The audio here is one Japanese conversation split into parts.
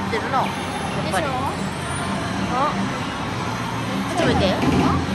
ってるの。やっぱり。あちょっとて。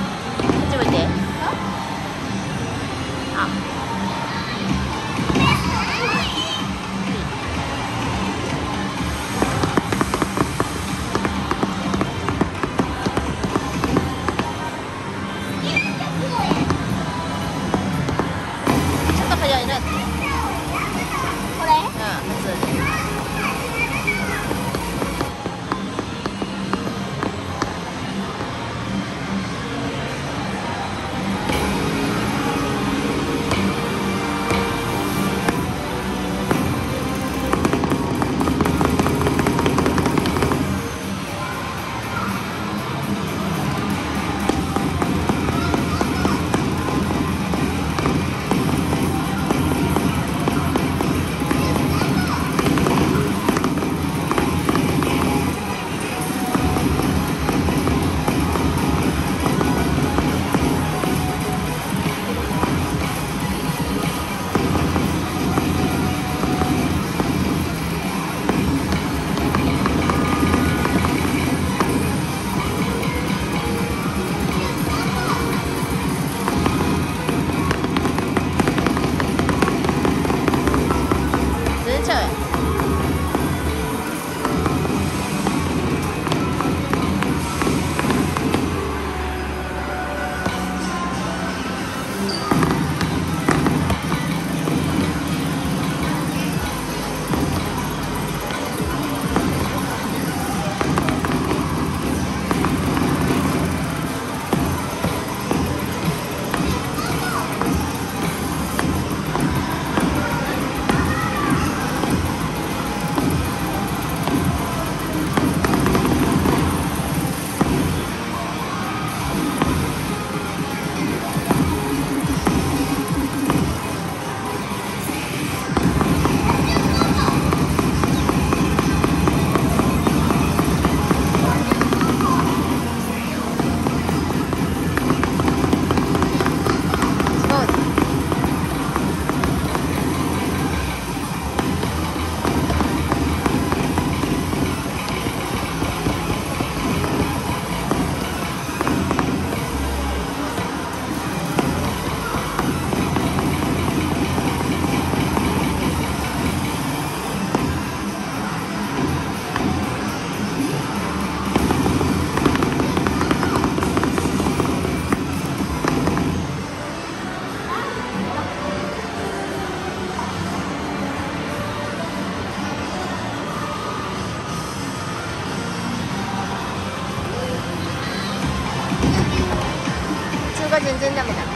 が全然ダメだ。